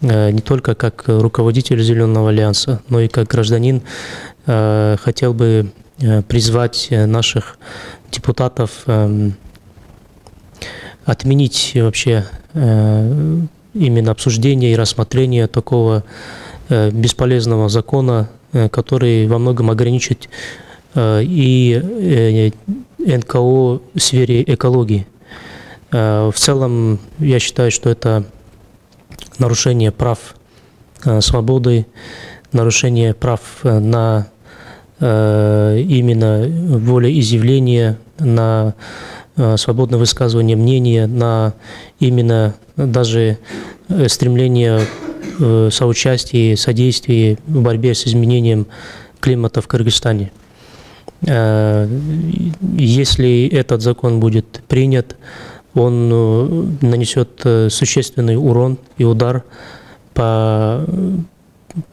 не только как руководитель Зеленого альянса, но и как гражданин хотел бы призвать наших депутатов эм, отменить вообще именно обсуждение и рассмотрение такого бесполезного закона, который во многом ограничит и НКО в сфере экологии. В целом, я считаю, что это нарушение прав э, свободы, нарушение прав э, на э, именно волеизъявление, на свободное высказывание мнения, на именно даже стремление соучастия, содействия в борьбе с изменением климата в Кыргызстане. Если этот закон будет принят, он э, нанесет э, существенный урон и удар по,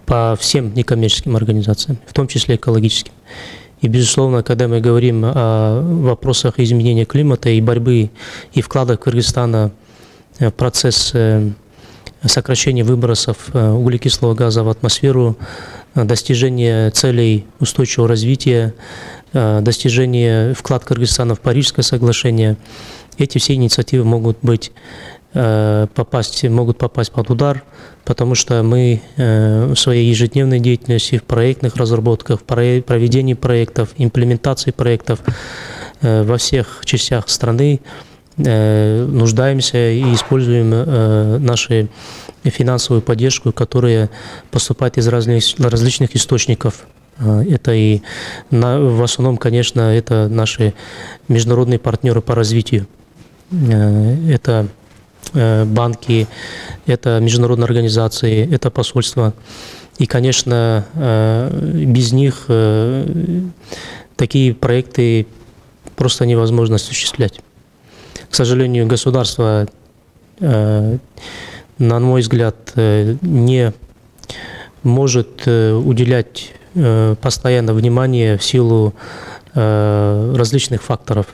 по всем некоммерческим организациям, в том числе экологическим. И, безусловно, когда мы говорим о вопросах изменения климата и борьбы и вклада Кыргызстана в процесс э, сокращения выбросов углекислого газа в атмосферу, достижения целей устойчивого развития, достижения вклад Кыргызстана в Парижское соглашение – эти все инициативы могут быть э, попасть, могут попасть под удар, потому что мы э, в своей ежедневной деятельности, в проектных разработках, в проведении проектов, имплементации проектов э, во всех частях страны нуждаемся и используем наши финансовую поддержку, которая поступает из различных, различных источников. Это и на, в основном, конечно, это наши международные партнеры по развитию. Э, это э, банки, это международные организации, это посольства. И, конечно, э, без них такие проекты просто невозможно осуществлять. К сожалению, государство, на мой взгляд, не может уделять постоянно внимание в силу различных факторов